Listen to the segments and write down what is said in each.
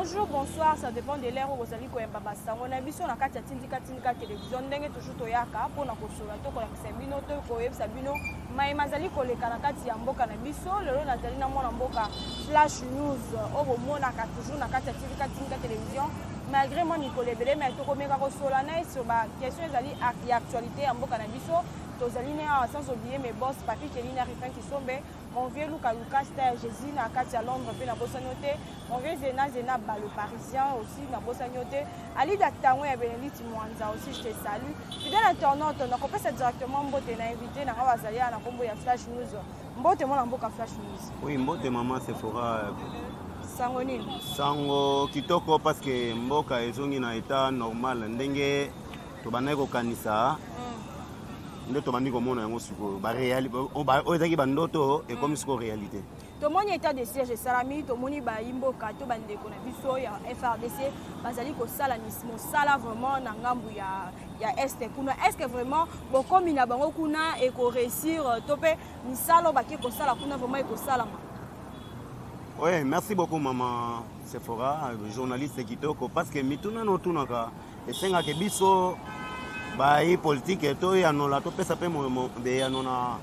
bonjour bonsoir ça dépend de l'heure oyo bozali koyemba basango na biso na kati ya tindika tindika télévision ndenge toujours toyaka mpo na kosola to kolakisa bino to koyebisa bino maye mazali koleka na kati ya mboka na biso lelo nazali na mwana mboka flash news oyo bomonaka toujours na kati ya tindika tindika télévision malgré mwa mikolo ebele mai tokomeka kosola na ye sur baquestion ezali ya actualité ya mboka na biso tozali na awa sans oblie mes bos papi keli na rifin kisombe mon vieux luka luka star jésus na kati ya londres mpe nabosani yo te mon vieux zena zena ba le parisien aussi nabosani yo te alida tango ya benelite mwanza aussi je te salut fidèle internaute nakopesa directement mbote na invité na ngai bazali awa na nkombo ya flash news Mbote mwana mboka Flash News. Oui, mbote maman Sephora. Sango nini? Sango kitoko parce que mboka ezongi na état normal ndenge tobandaki kokanisa mm. nde tobandi komona yango sikoyo oyo ezalaki bandoto ekomi mm. sikoyo réalité tomoni état de siège esalami tomoni bayi mboka to bandeko na biso ya frdc bazali kosala mosala vraiment na ngambo ya ya este kuna est ce que vraiment bokomi na bango kuna ekoreusir euh, to mpe misala oyo bake kosala kuna vraiment ekosalama oui merci beaucoup mama sephora journaliste kitoko parce que mituna notunaka esengaka biso bayi politike toyanola topesa mpe eyano na,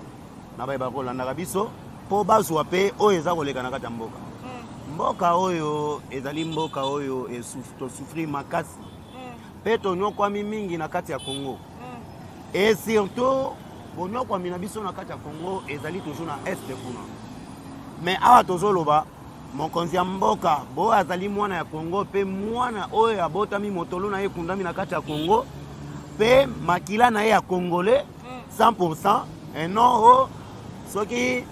na baye bakolandaka biso mpo bazwa mpe oyo eza koleka na kati ya mboka mm. mboka oyo ezali mboka oyo tosufri makasi mpe tonyokwami mingi na kati ya congo et surtout bonyokwami na biso na kati ya congo ezali toujours na este kuna mais awa tozoloba mokonzi ya mboka boyo azali mwana ya congo mpe mwana oyo abotami motolo na ye ekundami na kati ya congo mpe makila na ye ya congolais 100 eno o soki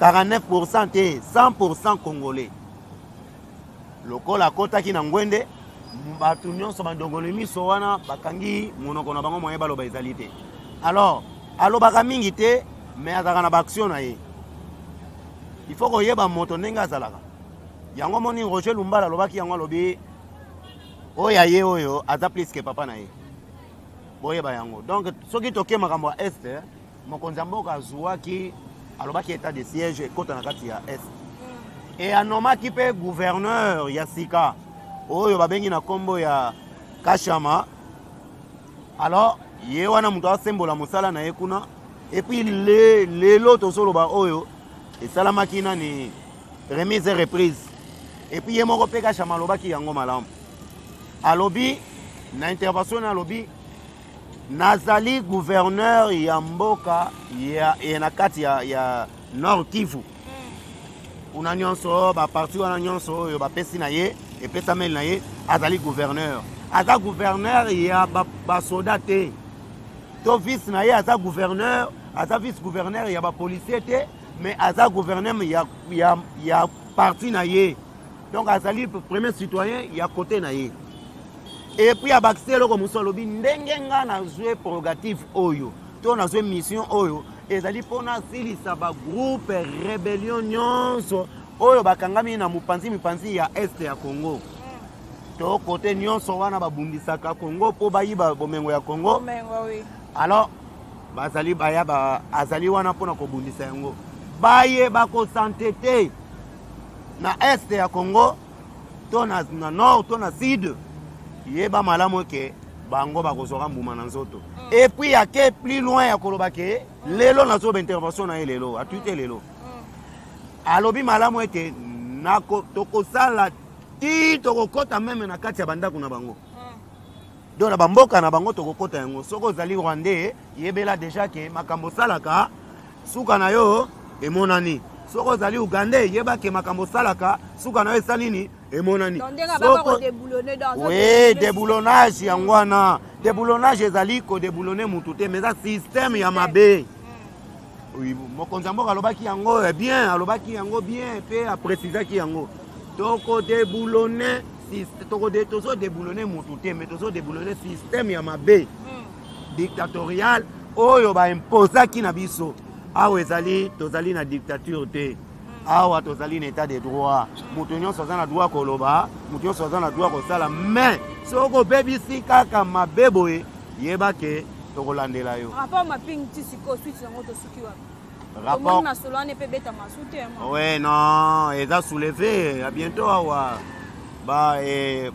49 te 100 congolais lokola akotaki na ngwende bato nyonso bandongoli miso wana bakangi monoko na bango moye baloba ezali te alors alobaka mingi te mais azalaka na baaction na ye il faut koyeba moto ndenge azalaka yango moni roger lumbala alobaki yango alobi oyo ya ye oyo aza plus ke papa na ye boyeba yango donc soki toke makambo ya este Mokonzi ya mboka azuwaki alobaki etat de siège ekota na kati ya est e anomaki mpe gouverneur ya sika oyo babengi na nkombo ya kashama alors ye wana moto asembola mosala na ye kuna epuis le, lelo tozoloba oyo esalamaki nani remise et reprise epuis ye moko mpe kashama alobaki yango malamu alobi na intervention na alobi nazali gouverneur ya mboka ya, ya na kati ya, ya nord kivu kuna hmm. nyonso baparti wana nyonso oyo bapesi na ye epesameli na ye azali gouverneur aza gouverneur ya basoda ba te to vice na ye aza gouverneur aza vice gouverneur ya bapolicier te mais aza gouverneur ya, ya, ya parti na ye donc azali premier citoyen ya kote na ye epuis abakisi eloko mosusu alobi ndenge ngai nazwi prerogative oyo to nazwi mission oyo ezali mpo nasilisa bagroupe rebellion nyonso oyo bakangami na mopanzi mipanzi ya este ya congo to kote nyonso wana babundisaka congo mpo bayiba bomengo ya congo alors bazali baya ba, azali wana mpo na kobundisa yango baye bakosante te na este ya congo to na, na nord to na sud yeba malamu eke bango bakozwaka mbuma na nzoto mm. et puis ake plus loin ya koloba ke mm. lelo nazoba intervention na ye lelo atwite lelo mm. alobi malamu ete tokosala ti tokokɔta meme na kati ya bandako na bango donc na bamboka na bango tokokɔta yango soki ozali rwandais yebela deja ke makambo osalaka suka na yo emonani soki ozali ugandais yeba ke makambo osalaka suka na yo esa nini emonani oui deboulonnage yango wana deboulonnage ezali kodeboulonne motu te mais eza système ya mabe mokonzi ya mboka alobaki yango eh, bien alobaki yango bien mpe aprécisaki yango tokodeboulonne tozodeboulonne motu te mais tozodeboulonne système ya mabe dictatorial oyo baimpozaki na biso awa ezali tozali na dictature te awa tozali na état de droit moto nyonso aza na droit koloba moto nyonso aza na droit kosala mais soki obebisi kaka mabe boye yeba ke tokolandela yo rapport mapping ti sikoyo switch yango tosuki wapi rapport masolo wana mpe ebeta masu te oui non eza souleve ya bientôt awa ba eh,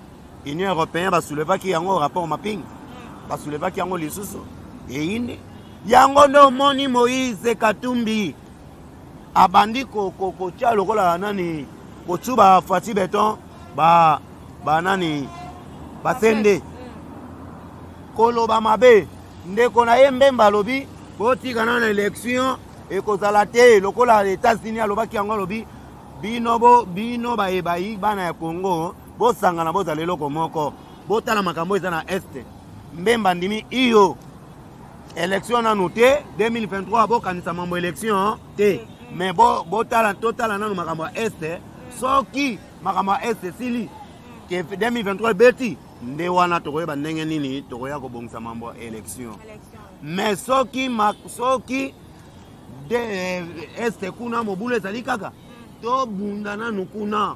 union européen basoulevaki yango rapport mapping basoulevaki yango lisusu eyinde yango nde omoni moise katumbi abandi kotya lokola nani kotu ba fati beton ba banani basende koloba mabe ndeko na ye mbemba alobi botika nano election ekozala te lokola etats-unis alobaki yango alobi bino bo bino baye bayi bana ya congo bosangana bozala eloko moko botala makambo eza na este mbemba ndimi iyo election nanu te 2023 bokanisa mambo election te mais botala bo totala nanu makambo ya este soki makambo ya este esili ke 2023 ebeti nde wana tokoyeba ndenge nini tokoya kobongisa mambo ya election mais soki soki de eh, este kuna mobulu ezali kaka tobunda nanu kuna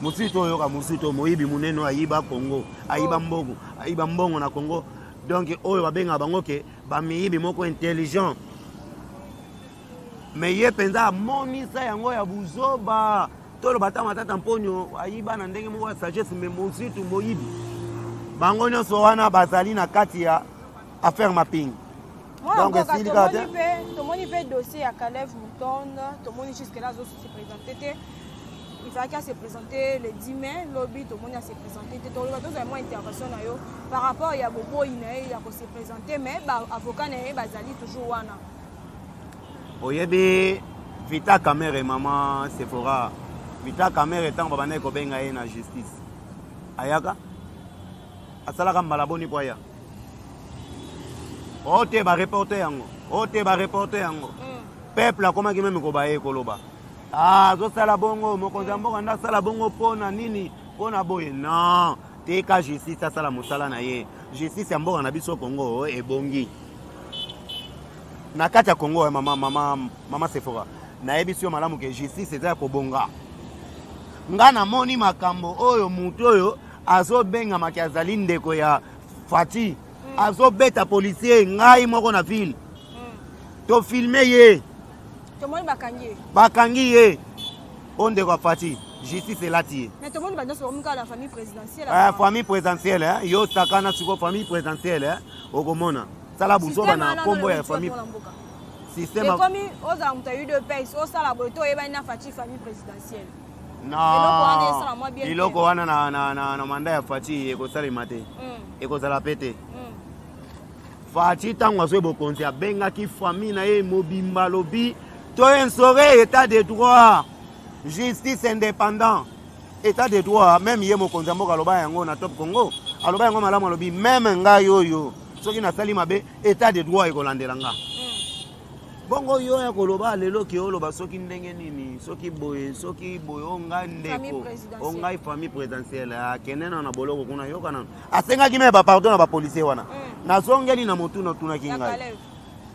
mosusu oyoka mosusu to moyibi monene oyo ayiba congo ayiba oh. mbongo ayiba mbongo na congo donc oyo babengaka bango ke bamiyibi moko intelligent me ye mpenza amonisa yango ya buzoba toloba ntango atata mponio ayiba na ndenge moko ya sagesse me mosusu moyibi bango nyonso wana bazali na kati ya affaire mapping donc esili kaka te tomoni mpe dossier ya caleve mutonde tomoni jusque là se présenter te il fallait qu'elle se présenter le 10 mai lobi tomoni à se présenter te toloba tozala mwa intervention na yo par rapport ya boboyi na ye ya kose présenter mais baavocat na ye bazali toujours wana oyebi vita camere mama sephora vita camere ntango babandaki kobenga ye na justice ayaka asalaka mbala boni mpo aya ote bareporte yango ote bareporte yango mm. peuple akomaki meme kobaye koloba ah, azosala bongo mokonzi ya mboka nde asala bongo mpo na nini mpo na boye non teka justice asala mosala na ye justice ya mboka na biso congo oh, ebongi na kati ya congo ya eh, mama, mama, mama sefora nayebisi yo malamu ke justice eza ya kobonga ngai namoni makambo oyo motu oyo azobengama ke azali ndeko ya fati azobeta policier ngai moko na ville tofilme ye tomoni bakangi ye bakangi ye o ndeko afati justice elati ye mais tomoni banionso bakomikala na famille présidentielle eh, famille présidentielle eh? yo sakana sikoyo famille présidentielle eh? okomona sala buzoba na nkombo ya famille système ekomi ozala moto ya udps osala boye to oyebani na faci famille présidentielle eloko wana na manda ya fati ekosalema te mm. ekozala pe te mm. fati ntango azwi bokonzi abengaki famille na ye mobimba lobi to instaure état de droit justice indépendant état de droit meme ye mokonzi ya mboka aloba yango na top congo aloba yango malamu alobi meme ngai oyo soki nasali mabe état de droit ekolandela nga bongo yo ya koloba lelo ke oloba soki ndenge nini soki boye soki boye o ngai ndeko o ngai famille présidentielle akende ah, nano na boloko kuna yoka nano asengaki me bapardon na bapolisier wana mm. nazongeli na motuna otunaki ngai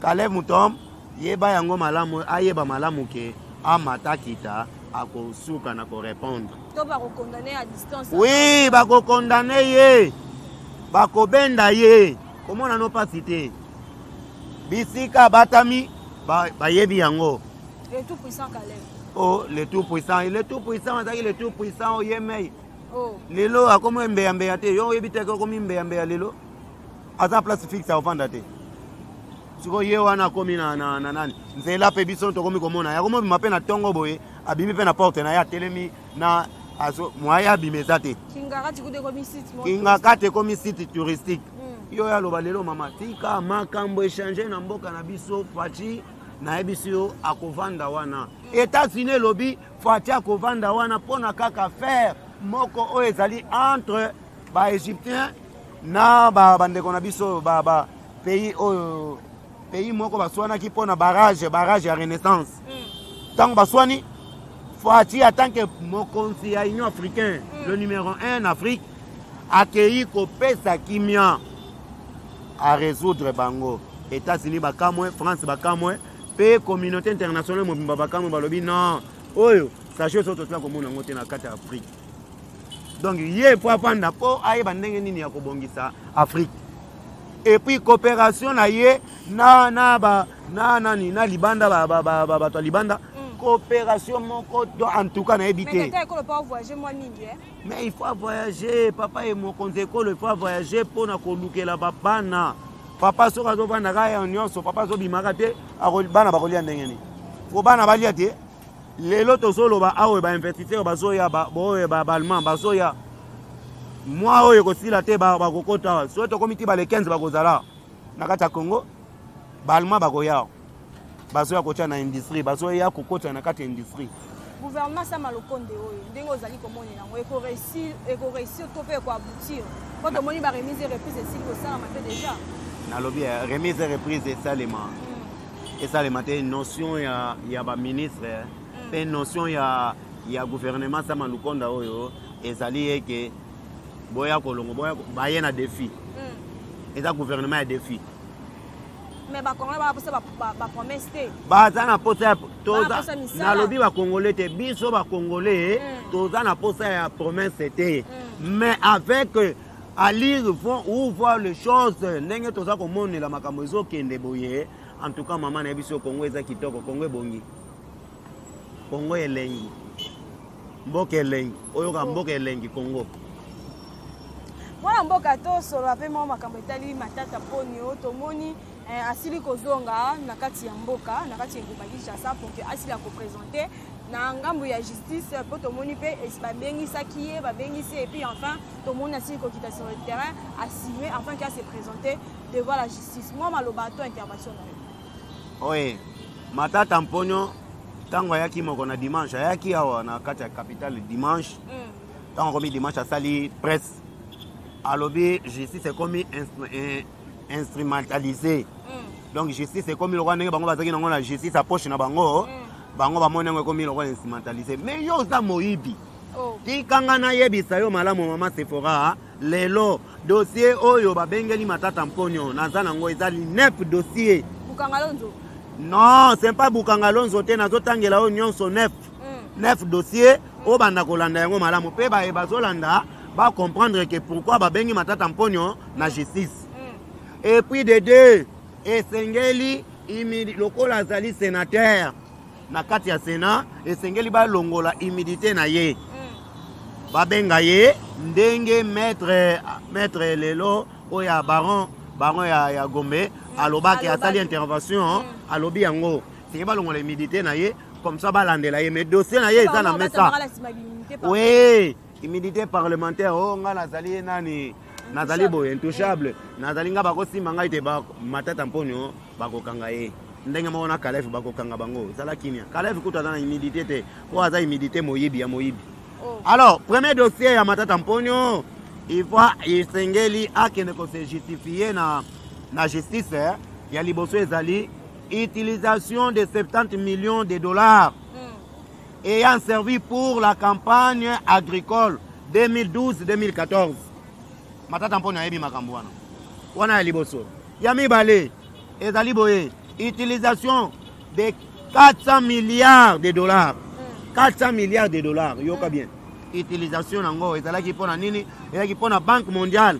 kalev mutom yeba yango malamu ayeba malamu ke amata kita akosuka na korepondre oui bakokondane ye bakobenda ye komona no mpasi te bisika abatami bayebi ba yango le tout puissant Caleb oh le tout puissant le tout puissant azalaki le tout puissant oye mei oh. lelo akomi mbeyambeya te yo oyebi te akomi mbeyambeya lelo aza place fixe aofanda te sikoyo ye wana akomi na, na, na nani nzela mpe biso tokomi komona ye akomobima mpe na ntongo boye abimi mpe na porte na ye atelemi na azo moyen abima eza te kingakati ekomi site touristique hmm. yo yaloba lelo mama tika makambo echange na mboka na biso faci nayebisi yo akovanda wana hmm. etats-unis elobi faci akovanda wana mpo na kaka faire moko oyo ezali entre baegyptien na bandeko na biso ba pays oyo pays moko baswanaki mpo na barrage barrage ya renaissance ntango hmm. baswani fati en tant que mokonzi ya union africain hmm. le numéro 1 na afrique akei kopesa kimia aresoudre bango états-unis bakamwe france bakamwe mpe communauté internationale mobimba bakamwe balobi non oyo sachet oyo totila komona yango te na kati ya afrique donc ye mpo afanda mpo ayeba ndenge nini ya kobongisa afrique epuis coopération na ye na na ba na nani na libanda bato ya libanda mm. coopération moko en tout cas nayebi te mais il faut voyager papa ye mokonzi ekolo il faut voyager mpo na kolukela babana papa soki azovandaka ya nyonso papa azobimaka te bana bakolia ndenge nini po bana balia te lelo tozoloba awa ba investisseur bazoya baoyo ba allemand bazoya mwa oyo ekosila te bakokota awa soki tokomi ti bale 15 bakozala na kati ya congo baalma bakoya bazoya kotya na industrie bazoya kokota na kati ya industrie gouvernement sama lokonde oyo ndenge ozali komonela yango ekoreusir to mpe ekoaboutir mpo tomoni baremise reprise esili kosalama mpe deja nalobi eh, remise reprise esalema esalema te notion ya, ya baministre eh. mm. mpe notion ya, ya gouvernement sama lukonda oyo ezali eke boya kolongo boya baye na défi mm. eza gouvernement ya défi mais bakongolais baa posa bapromesse te baza na posa nalobi bakongolais te biso bakongolais mm. toza na posa ya promesse te mais avec à lire fond ou voir les choses ndenge toza komonela makambo ezokende boye en tout cas mama nayebi so kongo eza kitoko kongo ebongi kongo elengi mboka elengi oyoka mboka elengi kongo mwana mboka tosolola mpe mwa makambo etali matata mponio tomoni Eh, asili kozonga na kati ya mboka na kati ya engumba kinshasa pour que asili ya kopresente na ngambo ya justice mpo tomoni mpe babengisaki ye babengisi ye epuis enfin tomoni asili kokita sur le terrain asigne afin ke ase présente devant la justice mwa maloba to intervention na yo oye matata mponio ntango ayaki moko na dimanche ayaki awa na kati ya capitale dimanche mm. ntango akomi dimanche asali presse alobi justice ekomi instrumentaliser mm. donc justice ekomi lokola ndenge bango bazalaki nango na justice ya poche na bango mm. bango bamoni yango ekomi lokola instrumentaliser mais yo oza moyibi oh. tikanga nayebisa yo malamu mama sefora lelo dossier oyo babengeli matata mponio naza nango eza linep dossier non c'est pas bukangalonzo te nazotangela oyo nyonso nef 9 dossier obanda kolanda yango malamu mpe baye bazolanda bacomprendre ke pourquoi babengi matata mponio na justice mm. et puis de deux esengeli lokola azali sénateur na kati ya sénat esengeli balongola humidité na ye mm. babenga ye ndenge maître maître lelo oyo ya baron baron ya, ya gombe mm. alobaki asali intervention alobi yango seke balongola humidité na ye comme ça balandela ye mais dossier na ye eza na mesa oui humidité parlementaire o oh, ngai nazali ye nani nazali boye intouchable eh. nazali ngai bakosimba ngai te matata mponio bakokanga ye ndenge moko na kalef bakokanga bango zala kimia kalef kutu aza na humidité te mpo aza humidité moyibi ya moyibi oh. alors premier dossier ya matata mponio ivoa esengeli akende kose justifie na, na justice eh, ya liboso ezali utilisation de 70 millions de dollars mm. ayant servi pour la campagne agricole 2012-2014 matata mpo nayebi makambo wana wana ya liboso ya mibale ezali boye utilisation de 400 milliards de dollars 400 mm. milliards de dollars yoka mm. bien utilisation yango ezalaki mpo na nini ezalaki mpo na banque mondiale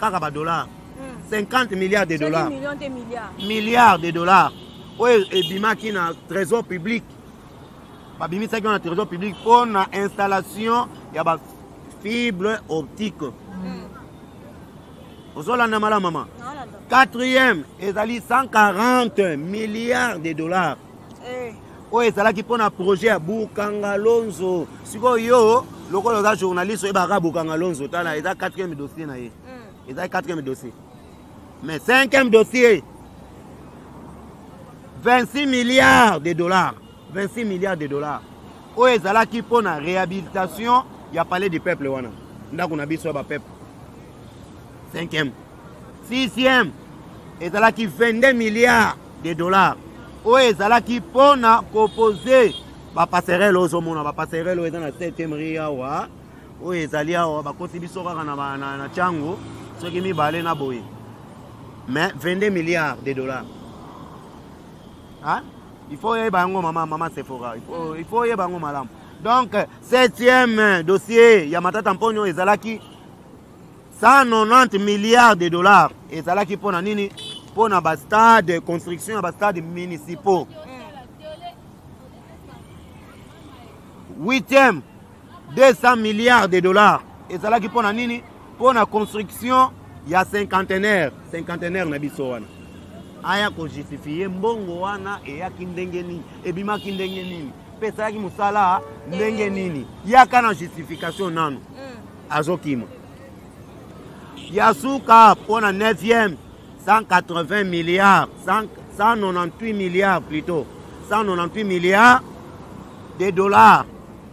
kaka ba dollars 50 milliards de dollars milliards de dollars oyo ebimaki na trésor public babimisaki na trésor public mpo na installation ya ba fibre optique hmm. ozolanda mala mama quatrième ezali 140 milliards de dollars eh. oyo ezalaki mpo na projet ya bukanga lonzo sikoyo yo lokola oza journaliste oyebaka bukanga lonzo tala eza 4e dossier na ye hmm. eza 4e dossier mais 5e dossier 26 milliards de dollars 26 milliards de dollars oyo ezalaki mpo na réhabilitation ya palais du peuple wana ndako na biso ya bapeple 5e Sixième, ezalaki 22 milliards de dollars oyo ezalaki mpo na kopose bapaserele ozomona bapaserele oyo eza na septième ri awa oyo ezali awa bakoti biso kaka na ntango soki mibale na boye mais 22 milliards de dollars hein? il faut oyeba yango mama mama sephora il faut oyeba yango malamu donc septième dossier ya matata mponio ezalaki 190 milliards de dollars ezalaki mpo na nini mpo na bastade construction ya bastade municipaux 8e 200 milliards de dollars ezalaki mpo na nini mpo na construction ya cinquantenaire cinquantenaire na biso wana aya kojustifie mbongo wana eyaki ndenge nini ebimaki ndenge nini mpe esalaki mosala ndenge nini yaka na justification nanu azokima ya suka mpo na 9e 180 milliards 198 milliards plutôt 198 milliards de dollars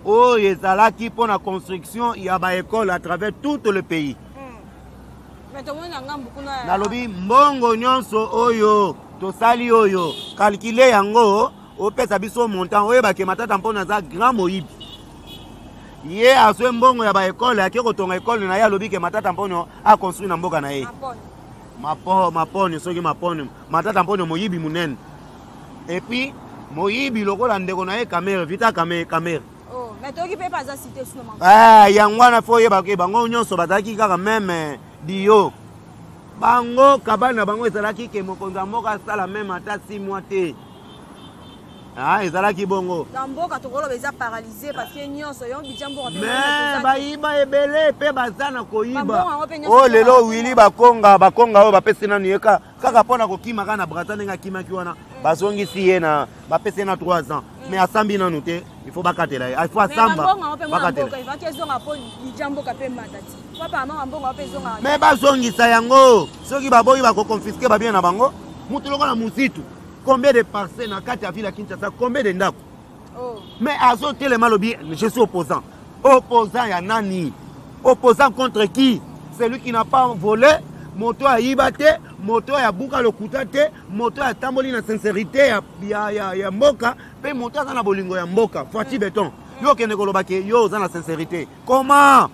oyo oh, ezalaki mpo na construction ya baekole à travers tout le pays hmm. nalobi mbongo nyonso oyo tosali oyo kalkile yango opesa biso montant oyebake matata mpo naza grand moyibi ye azwe mbongo ya baekole ake kotonga ekole na ye alobi ke matata mponio aconstruire na mboka na ye mapo maponio soki maponio matata mponio moyibi monene epuis moyibi lokola ndeko na ye kamere vita kamere kamere oh, eh, yango wana fo oyeba ke bango nyonso bazalaki kaka meme dio bango kabali na bango ezalaki ke mokonzi ya mboka asala meme ata simwa te Ah, ezalaki bongo na mboka tokoloba eza paralyse parceke nyonso yo bidja mboka me bayiba ebele mpe baza na koyiba oyo oh, lelo wili bakonga bakonga oyo bapesi nanu ye kaka mpo na kokima kaka na brata ndenge akimaki wana mm. bazongisi ye na bapesi ye na 3 ans mm. me asambi nanu te il faut bakatela ye ah, il faut asamba bakatela me bazongisa yango soki baboyi bakoconfiske babie na bango motu lokola mozitu combien de parcelles na kati ya ville ya kinshasa combien de ndako oh. mais azotelema alobi je suis opposant opposant ya nani opposant contre qui celui qui n'a pas volé moto ayiba te moto oyo abuka lokuta te moto oyo atamboli na sincérité ya, ya, ya, ya mboka mpe moto aza na bolingo ya mboka fati beton yo okende koloba ke yo oza na sincérité comment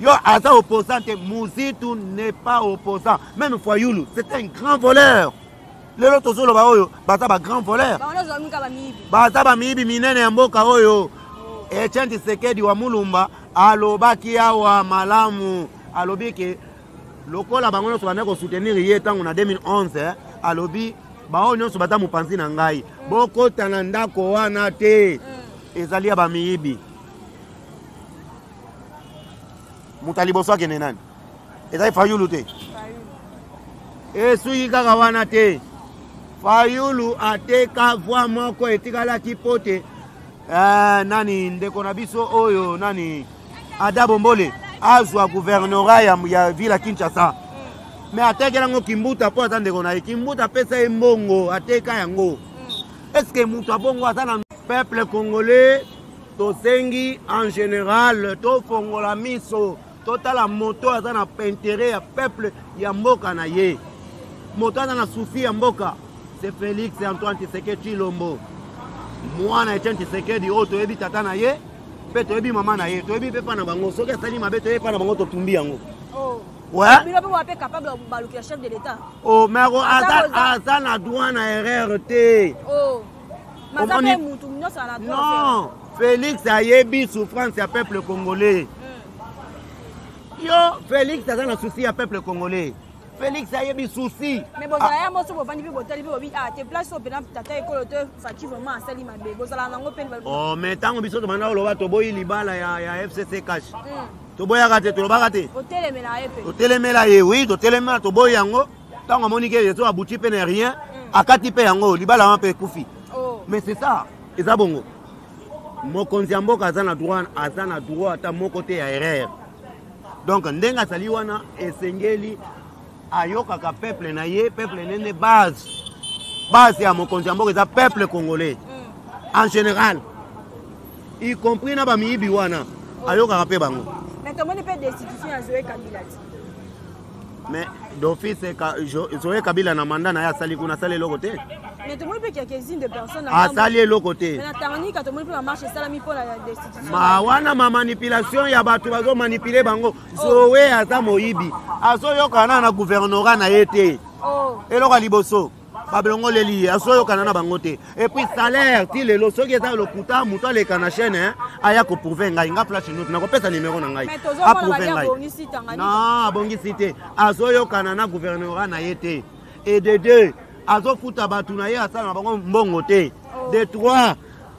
yo aza opposant te muzitu n'est pas opposant même foyulu c'est un grand voleur lelo tozoloba oyo baza ba grand voleur baza bamiyibi minene ya mboka oyo etienne tshisekedi wa mulumba alobaki awa malamu alobi ke lokola bango nyonso bandaki kosoutenir ye ntango na 2011 eh, alobi baoyo nyonso baza mopanzi na ngai bokota na ndako wana te mm. ezali ya bamiyibi moto ya liboso akende nani ezali fayulu te esuki kaka wana te fayulu ateka voi moko etikalaki mpo te eh, nani ndeko na biso oyo nani ada bombole azwa guvernora ya, ya ville ya kinshasa me atekela yango kimbuta mpo aza ndeko na ye kimbuta apesa ye mbongo ateka yango eske moto abongo aza na peuple congolais tosengi en général tofongola miso totala moto aza na interet ya peuple ya mboka na ye moto aza na susi ya mboka se félix antoine tshisekedi tshilombo mwana etienne tshisekedi oyo toyebi tata na ye mpe toyebi mama na ye toyebi mpe mpa na bango soki asali mabe toyebi mpa na bango totumbi yango oh. omero oh, aza na droit na erreur te oh. non félix ayebi souffrance ya peuple congolais hmm. yo félix aza na souci ya peuple congolais félix ayebi souci mais bozala ah. ya moso bovandi mpe botali mpe bobi ah te place oyo mpena tata ekolo te faki vraiment asali mabe bozala nango mpe oh, mais ntango biso tobanda koloba toboyi libala ya fcc cash hmm. toboyaka te tolobaka te otelemela ye wi totelemela toboyi yango ntango amoni ke yesu abuti mpe na rien mm. akati mpe yango libala wana mpe ekufi oh. mais c'est ça eza bongo mokonzi ya mboka aza na droit aza na droit ata moko te ya erreur donc ndenge azali wana esengeli ayokaka peuple na ye peuple ne nde base base ya mokonzi ya mboka eza peuple congolais mm. en général y compris na bamiyibi wana ayokaka mpe bango mais tomoni mpe destitution ya zoe kabila ti mais d'office zoe kabila na manda na ye asali kuna asali eloko te asali eloko te ma wana mamanipulation ya bato bazomanipule bango zoe aza moyibi azoyokana na gouvernorat na ye te oh. eloko ya liboso bablongoleli ye azoyokana na bango te epuis salaire ti lelo soki eza lokuta moto aleka na chaîne eh, aya koprouve ngai nga place note nakopesa nimero na ngai aprouve ngai na abongisi te azoyokana na gouverneura na ye te et de deux azofuta bato na ye asala na bango mbongo te oh. de trois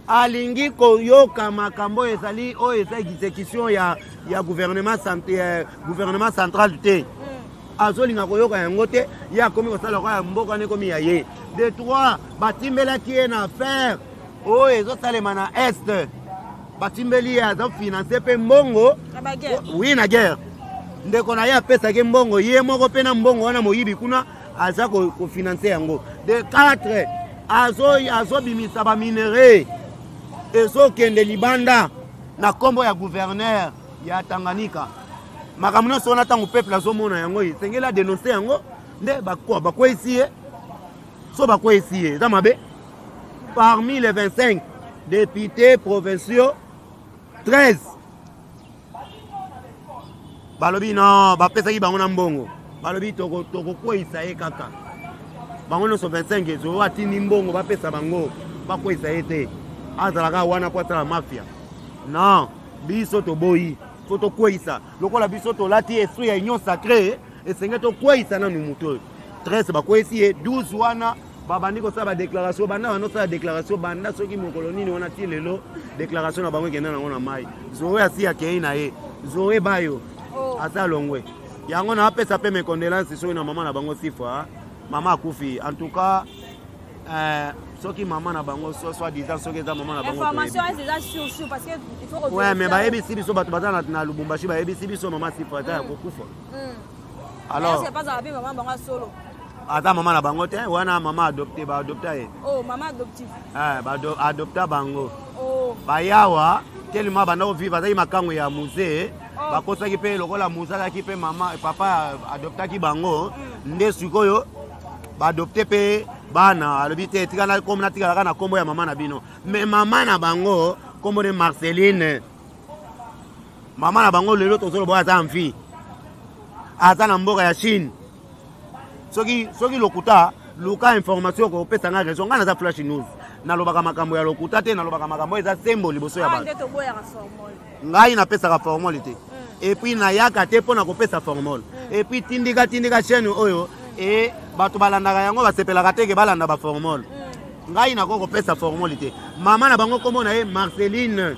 alingi koyoka makambo oyo ezali oyo eza execution ya, ya gouvernement, cent, eh, gouvernement central te azolinga koyoka yango te ye akomi kosala lokola ya mboka wana ekomi ya ye de trois batimbelaki ye na affaire oyo ezosalema na est batimbeli ye azofinanse mpe mbongo wi na guerre ndeko na ye apesaki mbongo ye moko mpe na mbongo wana moyibi kuna aza kofinanse yango de 4 azobimisa baminerai ezokende libanda na nkombo ya guverner ya tanganyika makambo nyonso wana ntango peuple azomona yango esengeli adenonse yango nde bakweyisi ye so bakweyisi ye eza mabe parmi les 25 députés provinciaux 13 balobi no bapesaki bango na mbongo balobi tokokweisa ye kaka bango nyonso 25 ezo oyo atindi mbongo bapesa bango bakweisa ye te azalaka wana mpo asala mafia non biso toboyi mpo tokweisa lokola biso tolati esprit ya union sacré esenge tokweisa nanu moto oyo 13 bakwesi ye 12 wana babandi kosala badéclaration banda banda osala déclaration banda soki mokolo nini wana ti lelo déclaration na bango ekenda nango na mai zoe asi akei na ye zoe bayo oh. asa longwe yango na apesa mpe mecondelance soki na mama na bango sifa mama akufi en tout cas euh, soki mama na bango soit disant soki eza mama na bango mais bayebisi biso bato baza na lubumbashi bayebisi biso mama sifa ata ya mm. kokufa mm. alors c'est pas avec maman banga solo ata mama na bango te wana mama adopte baadopta ye oh, mama adoptive eh, baadopta bango oh. bayawa telema banda kovivre azalaki makango ya musee oh. bakosaki mpe lokola musee azalaki mpe mama papa adoptaki bango mm. nde sikoyo baadopte mpe bana alobi te tika natikalaka na nkombo ya mama na bino me mama na bango nkombo ne marceline mama na bango lelo tozoloba aza envi aza na mboka ya chine soki soki lokuta luka information okopesa ngai raison ngai naza flash news nalobaka makambo ya lokuta te nalobaka makambo eza sembo liboso ya ah, bato ngai napesaka formole te hmm. epuis nayaka te mpo na kopesa formole hmm. epuis tindika tindika chaine oyo hmm. e bato balandaka yango basepelaka te ke balanda baformole ngai nakoki kopesa formole te mama na bango nkombo na ye marceline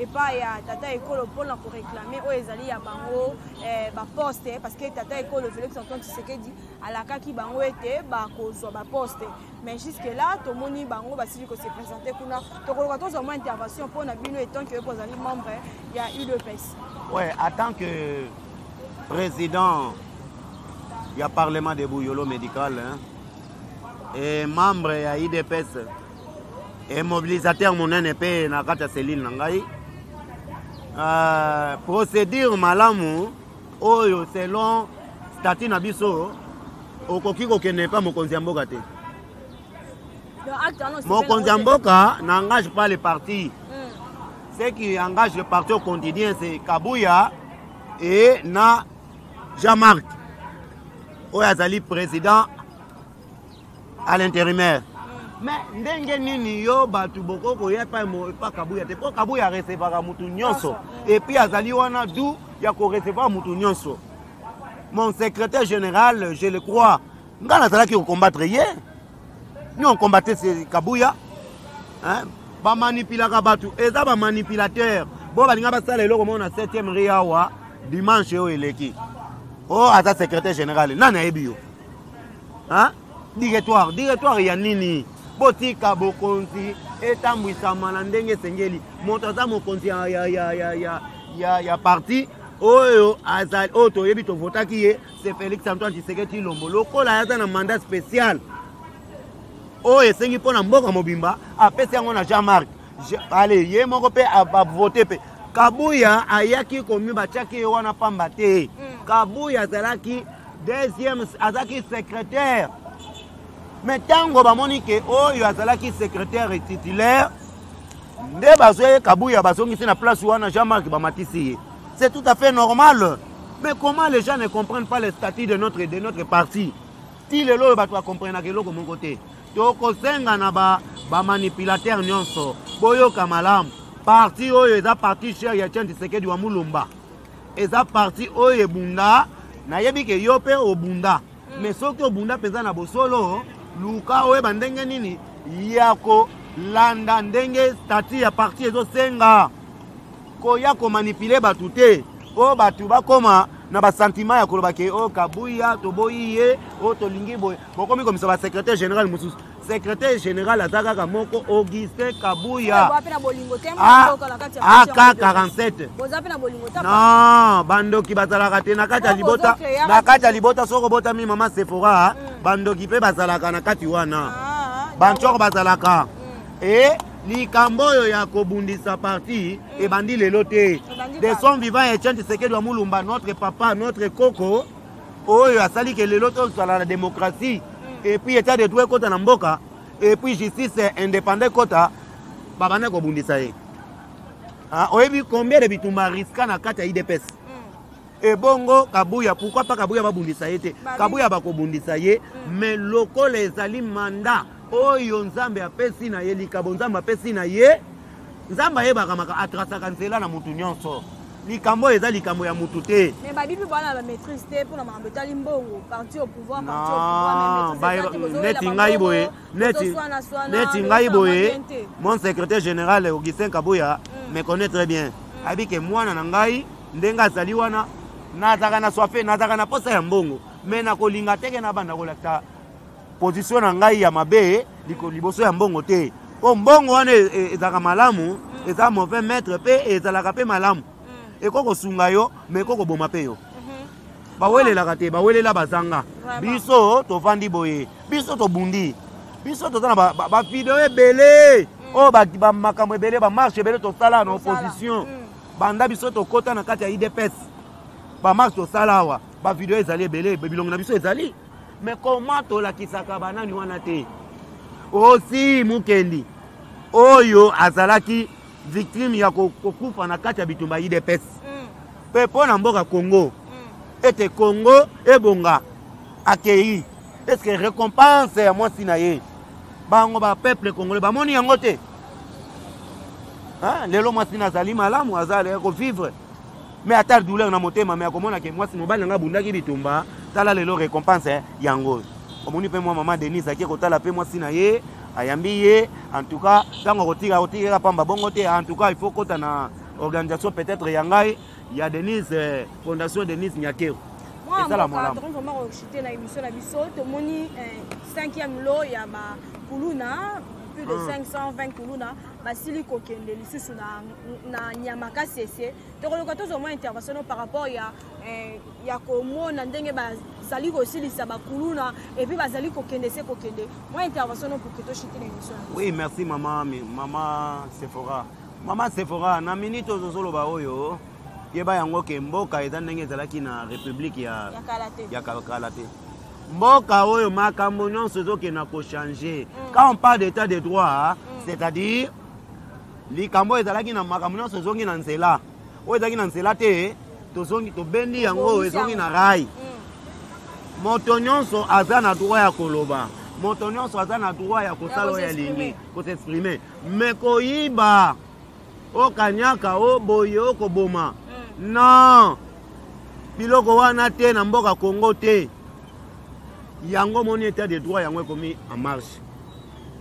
epai ya tata ekolo mpona koreklame oyo ezali ya bango eh, baposte parce que tata ekolo felix antoine tshisekedi alakaki bango ete bakozwa baposte mais jusque là tomoni bango basili kose présente kuna tokoloka tozwa mwa intervention mpo na bino etant que epo ozali membre ya udps ouais en tant que président ya parlement de bouyolo médical hein, et membre ya udps e mobilisateur monene mpe na kati ya cellule na ngai uh, procédure malamu oyo selon statut na biso okoki kokende epa mokonzi ya mboka te mokonzi ya mboka na engage pas le parti hmm. ce qui engage le parti au quotidien c'est kabuya et na jean marc oyo azali président à l'intérimaire me ndenge nini yo bato bokoki koya epai epa kabuya te mpo kabuya aresevaka motu nyonso epuis azali wana du ya koresevaka motu nyonso mon secrétaire général je le crois ngai nazalaki kokombatre ye ni okombate kabuya bamanipilaka bato eza bamanipulateur bo balinga basala eloko moko na 7e ri awa dimanche oyo eleki o oh, aza secrétaire général nani ayebi yo hein? directoire directoire ya nini botika bokonzi etambwisama na ndenge esengeli moto aza mokonzi ya, ya, ya, ya, ya, ya, ya parti oyo azali oyo toyebi tovotaki ye se félix antoine tshisekedi lombo lokola aza na mandat spécial oyo esengi mpo na mboka mobimba apesi yango na jean marc ale ye moko mpe avote mpe kabuya ayaki komi batiaki ye wana pamba te mm. kabuya azalaki deuxième azalaki secrétaire me ntango bamoni ke oyo azalaki secrétaire titulaire nde bazwa ye kabuya bazongisi na place wana jean marc bamatisi ye c'est tout à fait normal mais comment les gens ne comprennent pas le statut de notre, de notre parti ti lelo oyo bato bakomprenaka eloko moko te tokosenga na ba bamanipilatere nyonso boyoka malamu parti oyo eza parti chere ya tien tisekedi wa mulumba eza parti oyo ebunda nayebi ke yo mpe obunda me soki obunda mpenza na bosolo luka oyeba ndenge nini ya kolanda ndenge stati ya parti ezosenga koya komanipile bato te mpo bato bakoma na basantima ya koloba ke o oh, kabuya toboyi ye o oh, tolingi boye bokomi komisa ba secrétaire général mosusu secrétaire général aza kaka moko augustin kabuya aka 47 non bandoki bazalaka te na kati ya libota na kati ya libota soki obotami mama sephora hmm. bandoki mpe bazalaka na kati wana ah, ah, bancoko bazalaka hmm. e likambo oyo ya kobundisa parti hmm. ebandi lelo te de son vivant etienne tshisekedi wa mulumba notre papa notre koko mm. oyo asali ke lelo tozala na démocratie et puis état de droit ekota na mboka et puis justice indépendant ekota babanda kobundisa ye ah, oyebi combien de bitumba riska na kati ya idps hmm. ebongo kabuya pourkui mpa kabuya babundisa ye te kabuya bakobundisa ye hmm. mais lokola ezali manda oyo nzambe apesi na ye likabo nzambe apesi na ye nzambe ayebaka maka atrasaka nzela na motu nyonso likambo oyo eza likambo ya motu te mais babibi bana na maîtrise te mpo na makambo etali mbongo parti au pouvoir parti au pouvoir mais maîtrise ezalaki bozongela neti ngai boye neti swana swana neti ngai boye mon secrétaire général augustin kabuya mm. me connaît très bien mm. ayebi ke mwana na ngai ndenge azali wana nazalaka na soife nazalaka na mposa ya mbongo me nakolinga teke nabanda kolakisa position na ngai ya mabe liboso ya mbongo te mpo mbongo wana e, e, ezalaka malamu mm. eza mauvais maître mpe ezalaka mpe malamu mm. ekoki kosunga yo ma ekoki koboma mpe yo mm-hmm. bawelelaka te bawelela bazanga biso tofandi boye biso tobundi biso toza na bavideo ebele mm. oyo oh, makambo ebele bamarshe ebele tosala na opposition banda biso tokɔta na kati ya idps bamarshe tosala awa bavideo ezali ebele bilongo na biso ezali mais comment tolakisaka banani wana te osi mukendi oyo azalaki victime ya kokufa na kati ya bitumba ya idps mm. mpe mpo na mboka congo mm. ete congo ebonga akei eske récompense ya mwasi na ye bango bapeuple congolais bamoni yango te lelo mwasi na azali malamu azali kovivre me ata douleur na motema me akomona ke mwasi mobali na ngai abundaki bitumba tala lelo récompense eh, yango oyo omoni mpe mwa mama denise ake kotala mpe mwasi na ye ayambi ye en tout cas ntango akotika akotikaka mpamba bongo te en tout cas il faut kota na organisation peut-être ya ngai ya denise eh, fondation denise nyakero esala molamu na émission na biso tomoni 5e eh, lo ya bakuluna plus de 520 hmm. kuluna basili kokende lisusu na nyamakasese tokoluka tozwa mwa intervention par rapport ya, eh, ya komona ndenge bazali kosilisa bakuluna epuis bazali kokende se kokende mwa intervention no puke toshiti na émission oui merci mama mama sephora mama sephora na minute ozozoloba oyo yeba yango ke mboka eza ndenge ezalaki na république ya, ya kalakala te mboka oyo makambo nyonso ezokenda kochange mm. quand on parle d'état de droit mm. c'est-à-dire likambo oyo ezalaki na makambo nyonso ezongi na nzela oyo ezalaki na nzela te tozongi tobendi yango oyo ezongi na rai mm. moto nyonso aza na droit ya koloba moto nyonso aza na droit ya kosala oyo alingi kosexprime me koyiba okanyaka o boye okoboma mm. non biloko wana te na mboka congo te yango omoni etat de droit yango ekomi en marche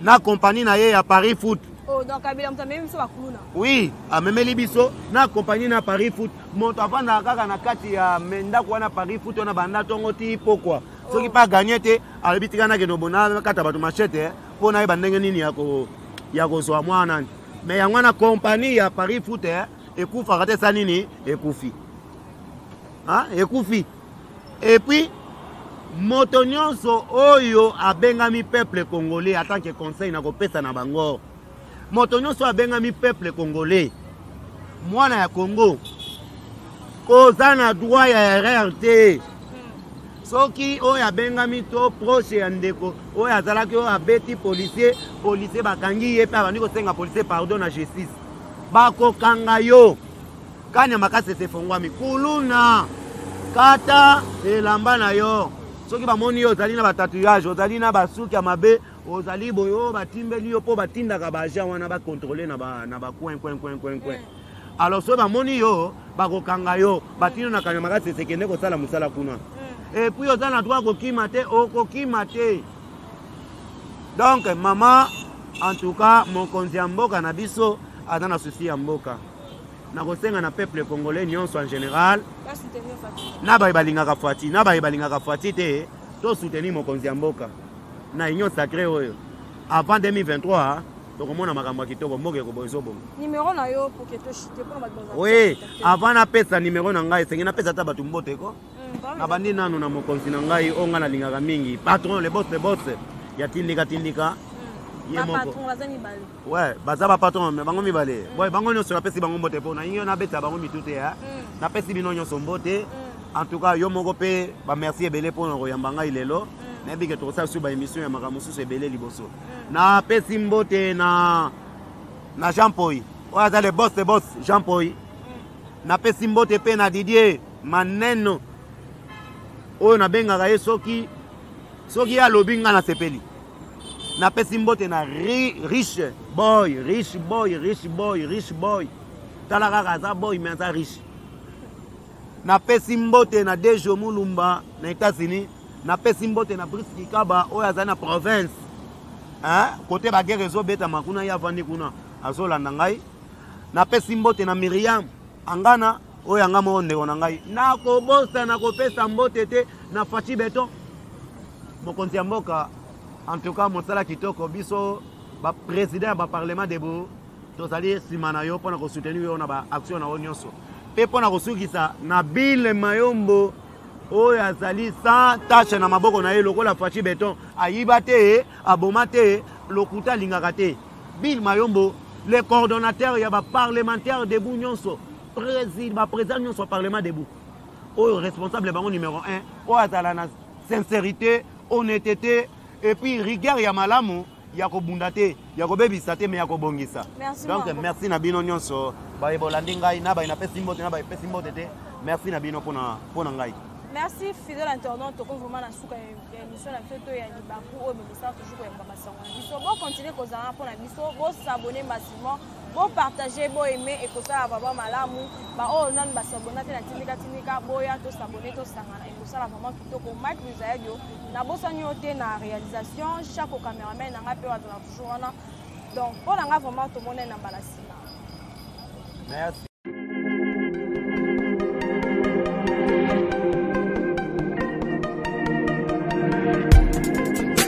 na compagnie na ye ya paris foot oh, oui amemeli biso na compagnie na paris foot moto afandaka kaka na kati ya ndako wana paris foot wana banda ntongo ti pokwa soki mpe oh. aganye te alobi tika nakende obona kata bato machete eh, mpo nayeba ndenge nini ya kozwa mwana nani me yango wana kompani ya paris foot eh, ekufaka te sa nini ekufi ekufi Et puis moto nyonso oyo abengami peuple congolais en tant que conseil na kopesa na bango moto nyonso abengami peuple congolais mwana ya congo koza na droit ya erreur te soki oyo abengami to proche ya ndeko oyo azalaki oyo abeti policier policier bakangi ye mpe abandi kosenga policier pardon na justice bakokanga yo kani ya makasi esefongwami kuluna kata elamba na yo soki bamoni yo ozali na batatouage ozali na basuki ya mabe ozali boye oyo oh, batimbeli yo mpo batindaka baagent wana bakontrole na bacoin coin coin coin coin mm. alors soki bamoni yo bakokanga yo batino na kanya makasi esekende kosala mosala kuna mm. epuis oza na droit kokima te okokima te donc mama en tout cas mokonzi ya mboka na biso aza na susi ya mboka nakosenga na peuple congolais nyonso en général na baye balingaka fati na baye balingaka fati te tosoutenir mokonzi ya mboka na union sacré oyo avant 2023 tokomona makambo ya kitoko mboka ekobo ezobonga oui avant napesa nimero na ngai esengi napesa ata bato mbote ko nabandi nanu na mokonzi na ngai oyo ngai nalingaka mingi patron le boss le boss ya tindika tindika hmm. ye moko ouais baza bapatron me bango mibale hmm. boye bango nyonso napesi bango mbote mpo nalingi yo nabetisa bango mitu te ya hmm. napesi bino nyonso mbote en tout cas yo moko mpe bamerci ebele mpo na koyamba ngai lelo nayebi ke tokosala bisu baémission ya makambo mosusu ebele liboso napesi mbote na na jean poi oyo aza le boss le boss jean poi napesi mbote mpe na didier maneno oyo nabengaka ye soki soki ye alobi ngai nasepeli napesi mbote na ri, riche boy riche boy riche boy riche boy tala kaka aza boy me aza riche napesi mbote na dejo mulumba na états-unis napesi mbote na bris kikaba oyo azali na province kote bagere ezobetama kuna ye avandi kuna azolanda ngai napesi mbote na miriam angana oyo yanga moko ndeko na ngai nakobosa nakopesa mbote te na faci beton mokonzi ya mboka en tout cas mosala kitoko biso baprésident ya baparlement debout tozali nsima na yo mpo na kosoutenir yo na baaction na yo nyonso mpe mpo na kosukisa na bile mayombo oyo azali sans tache na maboko na ye lokola faci beton ayiba te aboma te lokuta alingaka te Bill Mayombo, le coordonnateur ya ba parlementaires debout nyonso, président, ba président nyonso ya parlement debout. Oyo responsable bango numéro 1, oyo azala na sincérité, honnêteté et puis rigueur ya malamu ya kobunda te, ya kobebisa te mais ya kobongisa. Merci Donc Marco. merci na bino nyonso baye bolandi ngai na baye napesi mbote na baye pesi mbote te. Merci na bino pona pona ngai. Merci fidèle internaute, toko vraiment na suka ya émission na biso to ya libaku oyo bebisa toujours koyamba masango na biso bocontinue kozala mpo na biso bosabone massivement bopartage boaime ekosala vraimen malamu baoyo nanu basabona te na tindika tindika boya tosabone tosangana ekosala vraimen kitoko mike luzayadio nabosani yo te na réalisation chaque cameraman na ngai mpe wazala toujours wana donc mpo na ngai vraimen tomonani na mbala nsima Merci.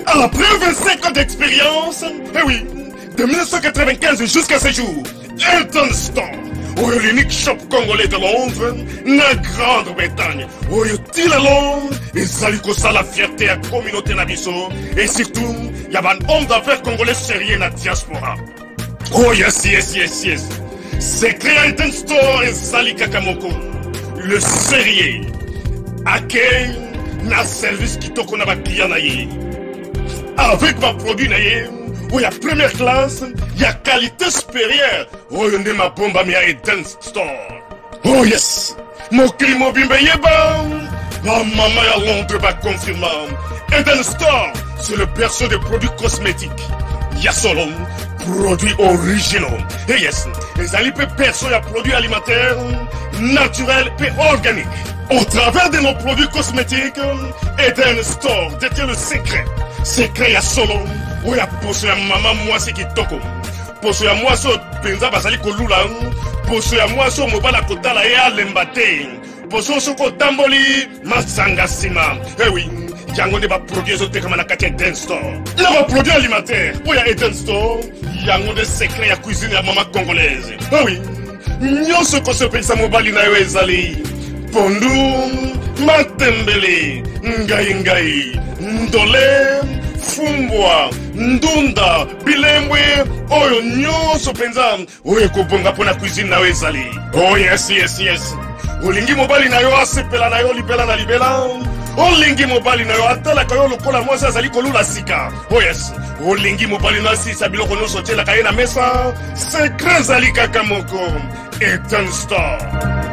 Après 25 ans d'expérience, eh oui, de 1995 jusqu'à ce jour, Elton Star, oyo l'unique shop congolais de Londres, na Grande-Bretagne, oyo ti lelo ezali kosala fierté ya communauté na biso, et surtout ya ba homme d'affaires congolais sérieux na diaspora. Oh yes, yes, yes, yes. Secret Item Store ezali kaka moko. Le serieux. Akei na service kitoko na bakliya na ye. Avec baproduit na ye oyo ya première classe ya qualité supérieure oyo nde mabombami ya Eden Store. oh yes mokili mobimba yeba bamama ya londres baconfirma eden star c'est le berceau des produits cosmétiques ya solo produit original e yes ezali mpe berceau ya produit alimentaire naturel mpe organique au travers de nos produits cosmétiques eden store détient le secret secret ya solo oyo ya poso ya mama mwasi kitoko poso ya mwasi oyo mpenza bazali kolula poso ya mwasi oyo mobali akotala ye alemba te poso soki otamboli masanga nsima ewi eh hey, yango nde baproduit ezotekama na kati ya eden store na baproduit alimentaire mpo ya eden store yango nde secret ya cuisine ya mama congolaise owi ah nyonso kosepelisa mobali na yo ezali pondu matembele ngaingai ndole fumbwa ndunda bilembwe oyo nyonso mpenza oyo ekobonga mpo na cuisine na yo ezali oh yes yes yes olingi mobali na yo asepela na yo libela na libela olingi mobali na yo atalaka yo lokola mwasi azali kolula sika oh yes olingi mobali na asilisa biloko nyonso otyelaka ye na mesa sekre ezali kaka moko etan star